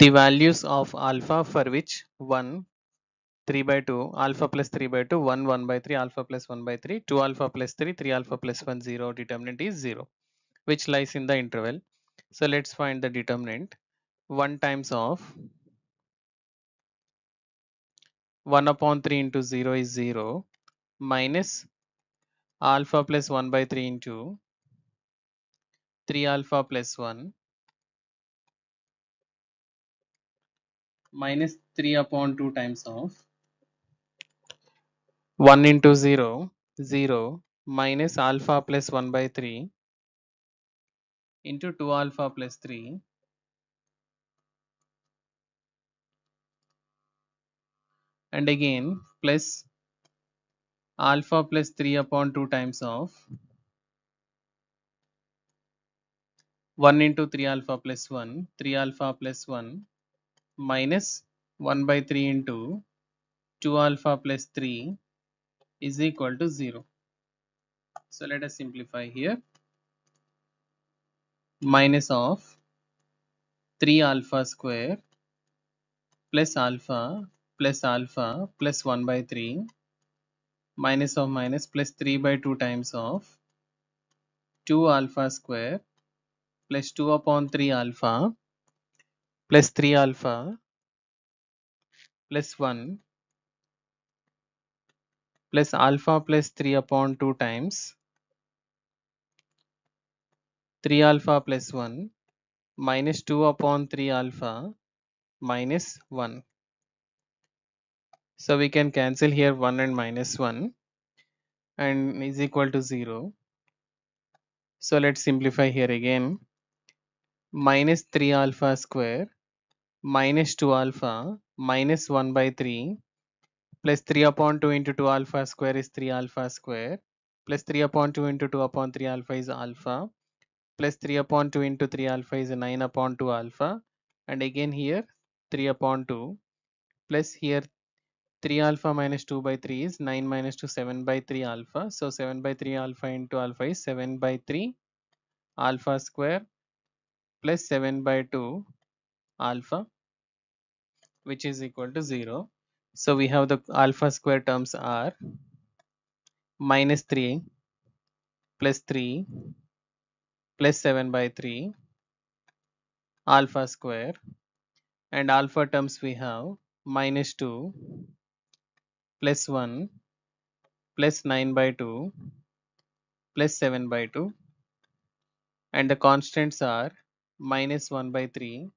the values of alpha for which? 1 3 by 2 alpha plus 3 by 2 1 1 by 3 alpha plus 1 by 3 2 alpha plus 3 3 alpha plus 1 0 determinant is 0 which lies in the interval. So let's find the determinant. 1 times of 1 upon 3 into 0 is 0 minus alpha plus 1 by 3 into 3 alpha plus 1 minus 3 upon 2 times of 1 into 0 0 minus alpha plus 1 by 3 into 2 alpha plus 3 and again plus alpha plus 3 upon 2 times of 1 into 3 alpha plus 1 3 alpha plus 1 minus 1 by 3 into 2 alpha plus 3 is equal to 0 so let us simplify here. Minus of 3 alpha square plus alpha plus alpha plus 1 by 3 minus of minus plus 3 by 2 times of 2 alpha square plus 2 upon 3 alpha plus 3 alpha plus 1 plus alpha plus 3 upon 2 times 3 alpha plus 1 minus 2 upon 3 alpha minus 1. So we can cancel here 1 and minus 1 and is equal to 0. So let's simplify here again. Minus 3 alpha square minus 2 alpha minus 1 by 3 plus 3 upon 2 into 2 alpha square is 3 alpha square. Plus 3 upon 2 into 2 upon 3 alpha is alpha. Plus 3 upon 2 into 3 alpha is 9 upon 2 alpha. And again here 3 upon 2 plus here 3 alpha minus 2 by 3 is 9 minus 2 7 by 3 alpha. So 7 by 3 alpha into alpha is 7 by 3 alpha square. Plus 7 by 2 alpha which is equal to 0 so we have the alpha square terms are minus 3 plus 3 plus 7 by 3 alpha square. And alpha terms we have minus 2 plus 1 plus 9 by 2 plus 7 by 2 and the constants are minus 1 by 3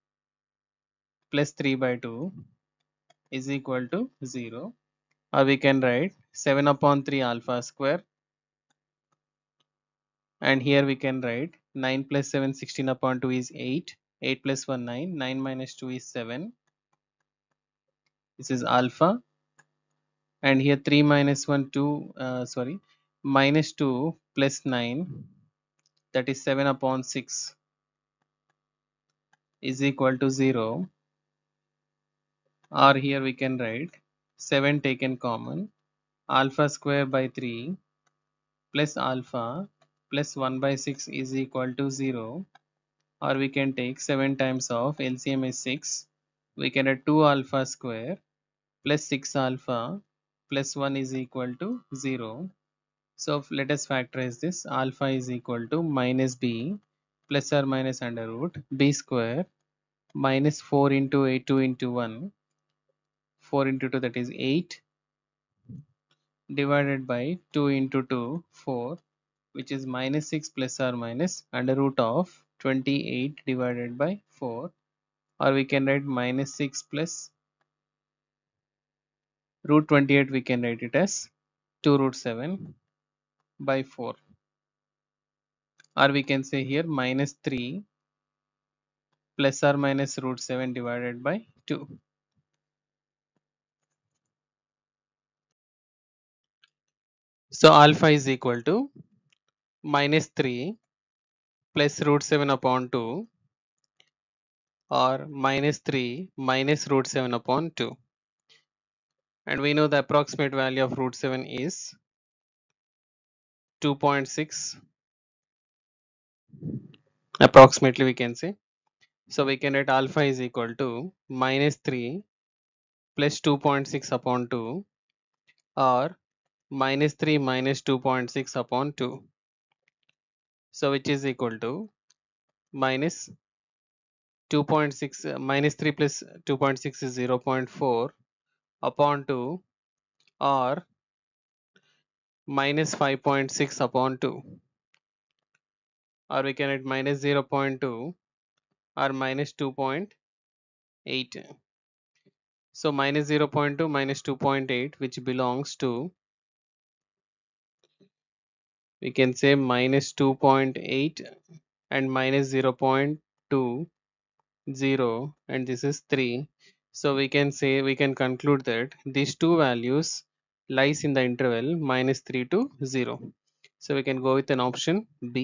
plus 3 by 2 is equal to 0 or we can write 7 upon 3 alpha square. And here we can write 9 plus 7 16 upon 2 is 8 8 plus 1 9 9 minus 2 is 7 this is alpha. And here 3 minus 1 2 uh, sorry minus 2 plus 9 that is 7 upon 6 is equal to 0 or here we can write 7 taken common alpha square by 3 plus alpha plus 1 by 6 is equal to 0 or we can take 7 times of LCM is 6 we can add 2 alpha square plus 6 alpha plus 1 is equal to 0 so let us factorize this. Alpha is equal to minus b plus or minus under root b square minus 4 into a 2 into 1 4 into 2 that is 8 divided by 2 into 2 4 which is minus 6 plus or minus under root of 28 divided by 4 or we can write minus 6 plus root 28 we can write it as 2 root 7 by 4 or we can say here minus 3 plus or minus root 7 divided by 2 so alpha is equal to minus 3 plus root 7 upon 2 or minus 3 minus root 7 upon 2 and we know the approximate value of root 7 is 2.6 approximately we can say. So we can write alpha is equal to minus 3 plus 2.6 upon 2 or minus 3 minus 2.6 upon 2. So which is equal to minus 2.6 uh, minus 3 plus 2.6 is 0.4 upon 2 or minus 5.6 upon 2 or we can write minus 0.2 or minus 2.8 so minus 0.2 minus 2.8 which belongs to we can say minus 2.8 and minus 0.2 0 and this is 3 so we can say we can conclude that these two values lies in the interval minus 3 to 0 so we can go with an option b